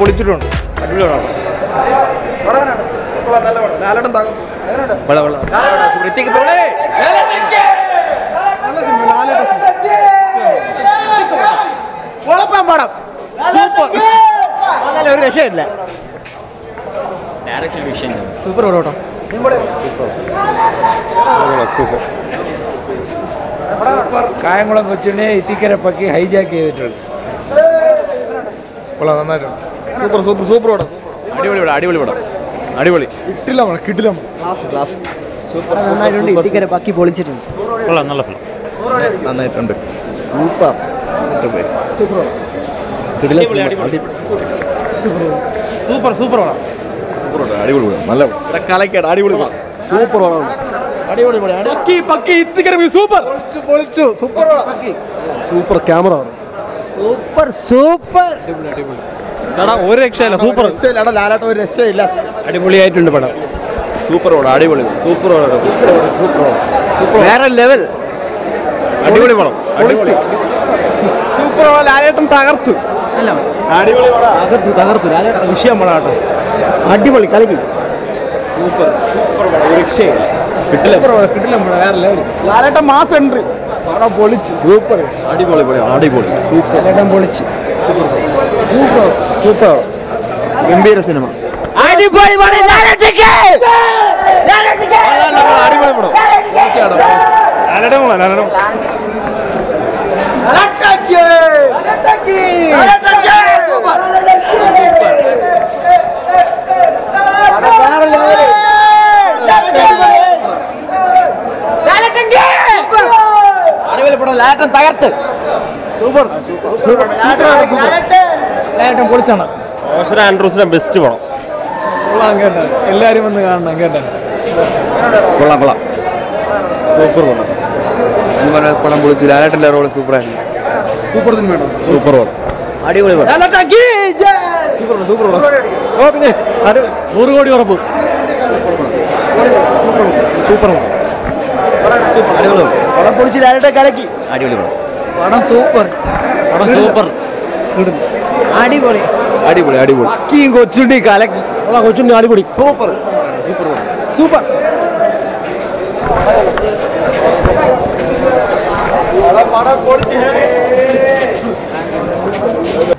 പൊളിച്ചിട്ടുണ്ട്. അടിപൊളിയാണ്? പടം. സൂപ്പർ. ഒരു രക്ഷയില്ല. സൂപ്പർ പടം കേട്ടോ. കായംകുളം കൊച്ചിനെ ഇറ്റിക്കര പക്കി ഹൈജാക്ക് ചെയ്തിട്ടുണ്ട്. കൊള്ളാം നന്നായിട്ടുണ്ട്. സൂപ്പർ സൂപ്പർ സൂപ്പർ പടം. അടിപൊളി പടം അടിപൊളി പടം. അടിപൊളി. കിട്ടില്ല മോളെ കിട്ടില്ല നന്നായിട്ടുണ്ട് ഇത്തിക്കര ബാക്കി പൊളിച്ചിട്ടുണ്ട്. കൊള്ളാം നല്ല ഫിലിം നന്നായിട്ടുണ്ട്. സൂപ്പർ. സൂപ്പർ സൂപ്പർ പടം. അടിപൊളി പടം. നല്ല കലക്കാട് അടിപൊളി പടം. സൂപ്പർ പടം. അടിപൊളി പടം. പക്കി പക്കി ഇത്തിക്കര സൂപ്പർ. പൊളിച്ചു super super camera. Super super. ചേട്ടാ ഒരു രക്ഷയില്ല സൂപ്പർ. രക്ഷയില്ല. ലാലാട്ട ഒരു രക്ഷയില്ല. അടിപൊളിയായിട്ടുണ്ട് പടം. സൂപ്പർ പടം അടിപൊളി. സൂപ്പർ പടം സൂപ്പർ വേറെ ലെവൽ അടിപൊളി പടം അടിപൊളി. സൂപ്പർ പടം ലാലേട്ടൻ തകർത്തു. അടിപൊളി പടം. തകർത്തു തകർത്തു. വിഷയം പടം അടിപൊളി കളിക്ക്. സൂപ്പർ സൂപ്പർ പടം ഒരു രക്ഷയില്ല. കിട്ടില്ല കിട്ടില്ല വേറെ ലെവൽ ലാലേട്ട മാസ് എൻട്രി. പടം പൊളിച്ച്. സൂപ്പർ. അടിപൊളി പടം അടിപൊളി. ലാലേട്ടൻ പൊളിച്ച്. സൂപ്പർ. സൂപ്പർ. ഗംഭീര സിനിമ. അടിപൊളി പടം! അടിപൊളി പടം. ലാലേട്ടൻ കൊള്ളാം ലാലേട്ടൻ അടിപൊളി തകർത്ത് ലാലേട്ടൻ പൊളിച്ചാണ്. ഓഷർ ആൻഡ്രൂസിന്റെ ബെസ്റ്റ് കൊള്ളാം കേട്ടോ. എല്ലാരും വന്ന് കാണണം കേട്ടോ. കൊള്ളാം കൊള്ളാം. സൂപ്പർ പടം എന്ന് പറഞ്ഞാൽ പടം പൊളിച്ച് ലാലേട്ടന്റെ റോൾ സൂപ്പറായിരുന്നു. സൂപ്പർ സിനിമയാണ് സൂപ്പർ അടിപൊളി സൂപ്പർ ഓ പിന്നെ നൂറ് കോടി ഉറപ്പ്. സൂപ്പർ പടം പൊളിച്ച് ലാലേട്ടൻ കലക്കി. അടിപൊളി പടം. പടം സൂപ്പർ. പടം സൂപ്പർ. അടിപൊളി. അടിപൊളി അടിപൊളി. അക്കിയും കൊച്ചുണ്ടി കലക്കി കൊച്ചുണ്ടി അടിപൊളി. സൂപ്പർ. Super super.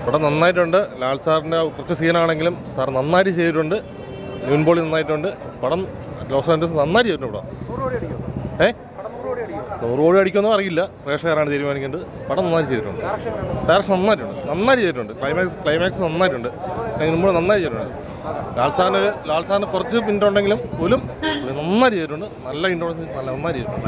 പടം നന്നായിട്ടുണ്ട്. ലാൽ സാറിന്റെ കുറച്ച് സീനാണെങ്കിലും സാർ നന്നായിട്ട് ചെയ്തിട്ടുണ്ട്. ന്യൂൻ ബോളി നന്നായിട്ടുണ്ട്. പടം ലോസ് ആൻഡ്രസ് നന്നായിട്ട് ചെയ്തിട്ടുണ്ട് പടം ഏ? നൂറ് കോടി അടിക്കുമെന്നോ അറിയില്ല. പ്രേക്ഷകരാണ് തീരുമാനിക്കേണ്ടത്. പടം നന്നായി ചെയ്തിട്ടുണ്ട്. ഡയറക്ഷൻ നന്നായിട്ടുണ്ട്. നന്നായി ചെയ്തിട്ടുണ്ട്. ക്ലൈമാക്സ് ക്ലൈമാക്സ് നന്നായിട്ടുണ്ട്. മുമ്പ് നന്നായി ചെയ്തിട്ടുണ്ട്. ലാൽ സാറിന് ലാൽ സാറിന് കുറച്ച് പിന്നുണ്ടെങ്കിലും പോലും നന്നായിട്ട് ചെയ്തിട്ടുണ്ട്. നല്ല ഇൻട്രോഡക്ഷൻ നല്ല നന്നായി ചെയ്തിട്ടുണ്ട്.